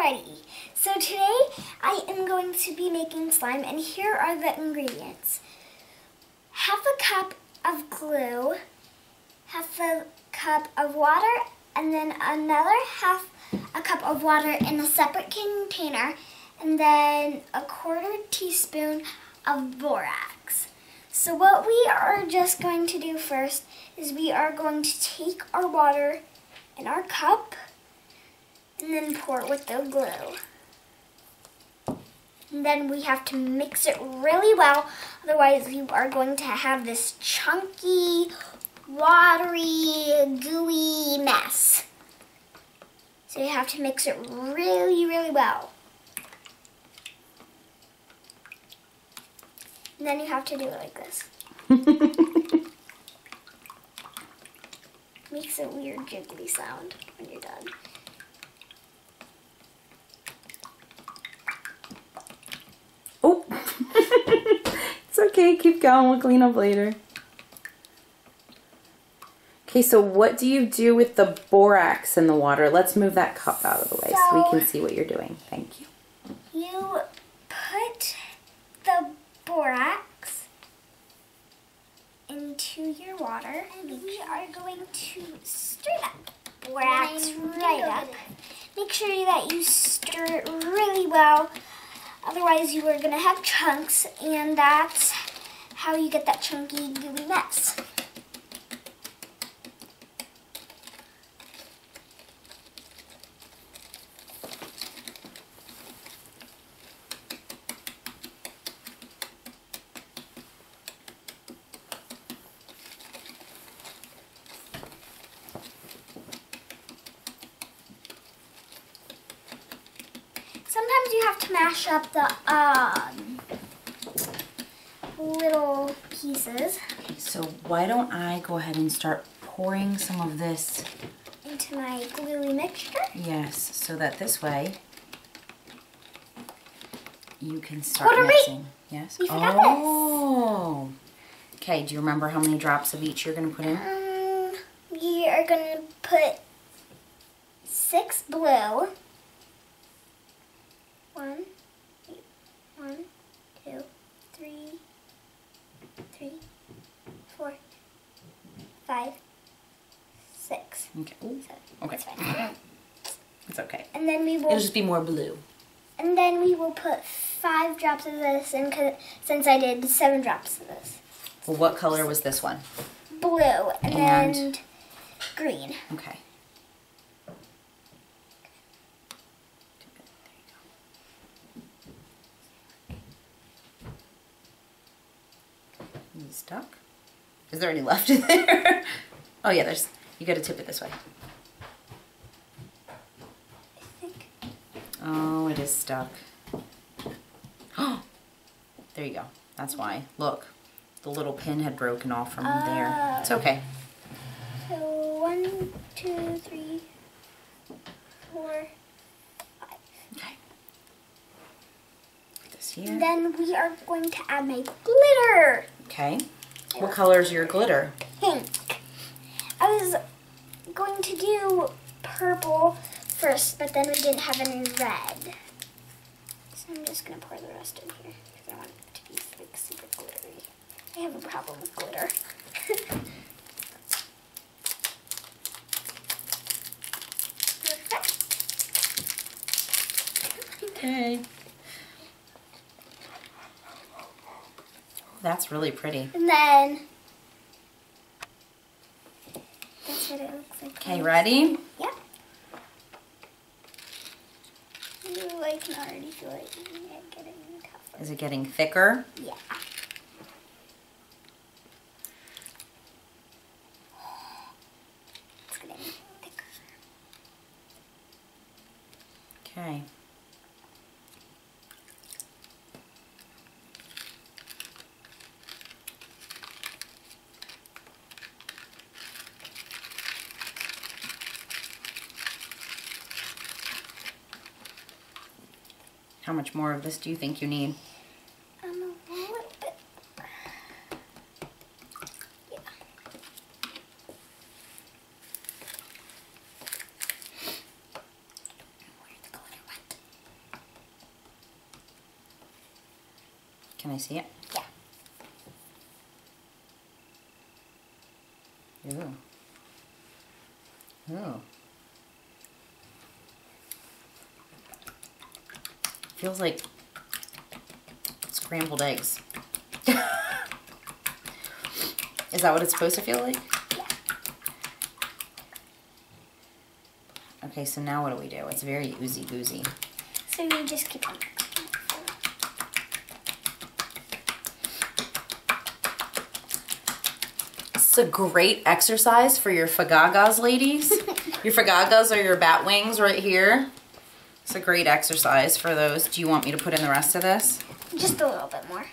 Alrighty, so today I am going to be making slime and here are the ingredients. Half a cup of glue, half a cup of water, and then another half a cup of water in a separate container, and then a quarter teaspoon of borax. So what we are just going to do first is we are going to take our water in our cup and then pour it with the glue. And then we have to mix it really well, otherwise you are going to have this chunky, watery, gooey mess. So you have to mix it really, really well. And then you have to do it like this. Makes a weird jiggly sound when you're done. Oh, it's okay. Keep going. We'll clean up later. Okay, so what do you do with the borax in the water? Let's move that cup out of the way so, we can see what you're doing. Thank you. You put the borax into your water and we are going to stir that borax right up. Make sure that you stir it really well, otherwise you are going to have chunks and that's how you get that chunky gooey mess. Sometimes you have to mash up the um, little pieces So why don't I go ahead and start pouring some of this, into my gluey mixture. yes, so that this way you can start wait. mixing. Yes? Forgot this. oh. Okay, do you remember how many drops of each you're going to put in? Um, we are going to put six blue. One, one, two, three, three, four, five, six. Okay. Ooh, seven. Okay. That's fine. It's okay. And then we will It'll just be more blue. And then we will put five drops of this in, since I did seven drops of this. Well, what color was this one? Blue and, And- green. Okay. Is stuck? Is there any left in there? oh yeah, there's. You got to tip it this way. I think. Oh, it is stuck. Oh, there you go. That's why. Look, the little pin had broken off from there. It's uh, okay. So one, two, three, four, five. Okay. Put this here. Then we are going to add my glitter. Okay. What color is your glitter? Pink. I was going to do purple first, but then we didn't have any red. So I'm just going to pour the rest in here because I want it to be like super glittery. I have a problem with glitter. Okay. That's really pretty. And then that's what it looks like. Okay, ready? Yep. Ooh, I can already feel it getting tougher. Is it getting thicker? Yeah. It's getting thicker. Okay. How much more of this do you think you need? Um, a little bit. Yeah. Can I see it? Yeah. Ooh. Ooh. Feels like scrambled eggs. Is that what it's supposed to feel like? Okay, so now what do we do? It's very oozy goozy. So you just keep on. It's a great exercise for your fagagas, ladies. your fagagas are your bat wings right here. It's a great exercise for those. Do you want me to put in the rest of this? Just a little bit more.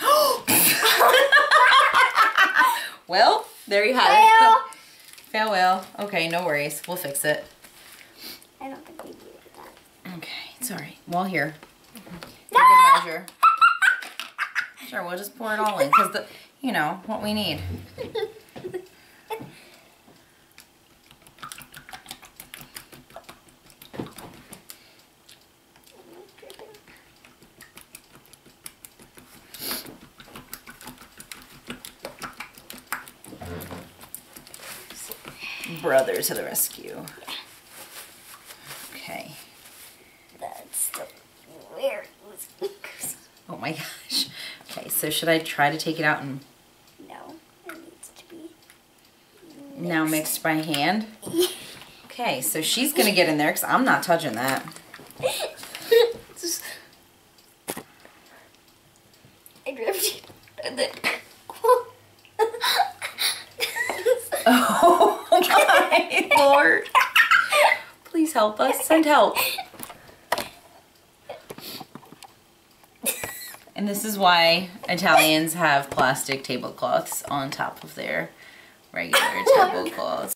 well, there you have Fail. it. Farewell. Okay, no worries. We'll fix it. I don't think we needed that. Okay, it's all right. Well, here. No! good measure. Sure, we'll just pour it all in because the, you know, what we need. Brother to the rescue. Okay. That's still very oozy. Oh my gosh. Okay, so should I try to take it out and No, it needs to be. now mixed by hand? Okay, so she's gonna get in there because I'm not touching that. Just- I dripped you. And then. Oh my lord. Please help us. Send help. And this is why Italians have plastic tablecloths on top of their regular tablecloths.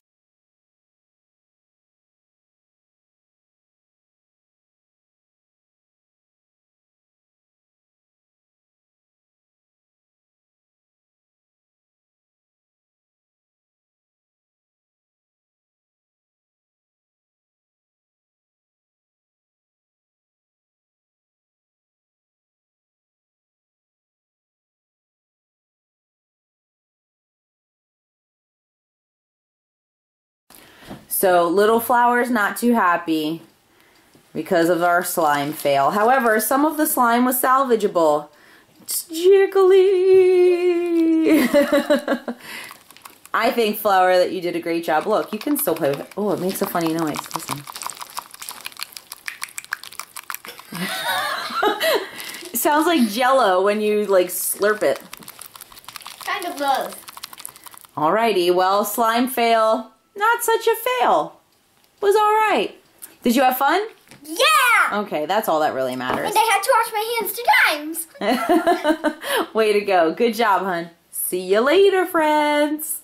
So Little Flower's not too happy because of our slime fail. However, some of the slime was salvageable. It's jiggly. I think, Flower, that you did a great job. Look, you can still play with it. Oh, it makes a funny noise. Listen. it sounds like jello when you, like, slurp it. kind of love. Alrighty, well, slime fail. Not such a fail. Was alright. Did you have fun? Yeah! Okay, that's all that really matters. And I had to wash my hands two times. Way to go. Good job, hun. See you later, friends.